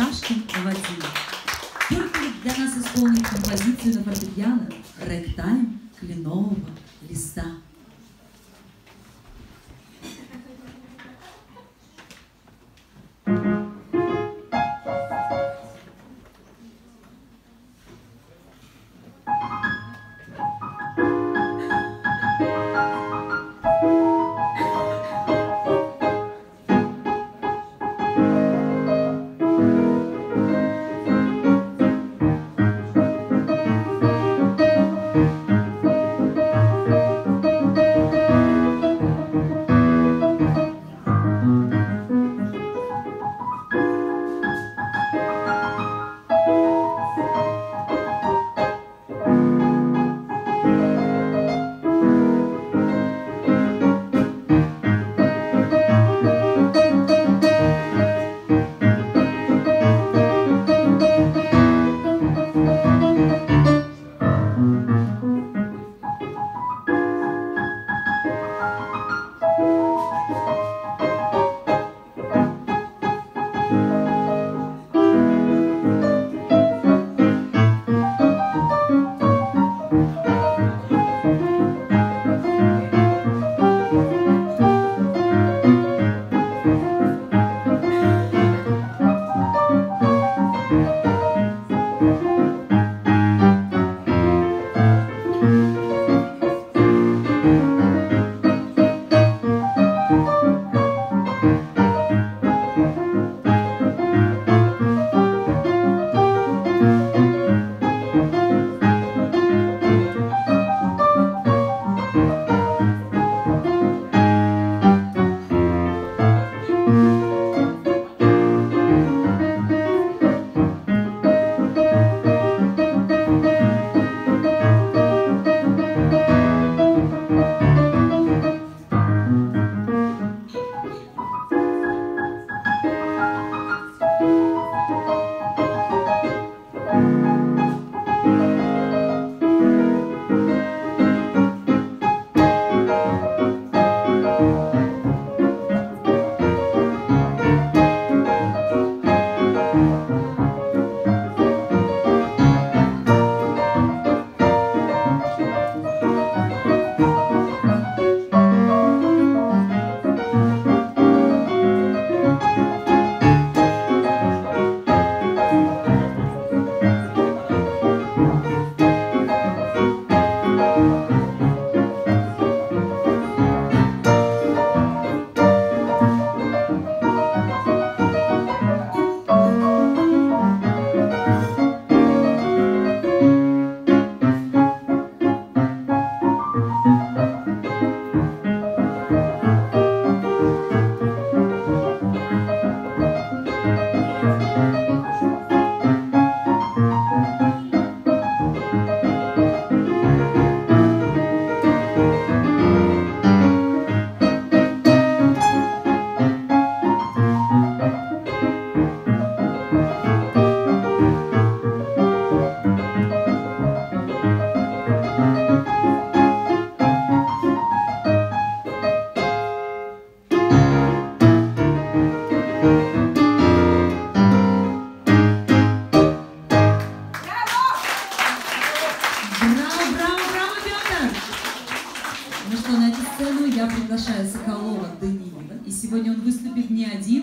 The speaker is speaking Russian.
Шашкин Вадим. Только для нас исполнит композицию на фортепиано «Рэктайм кленового листа». Ну приглашаю Соколова Даниила, и сегодня он выступит не один,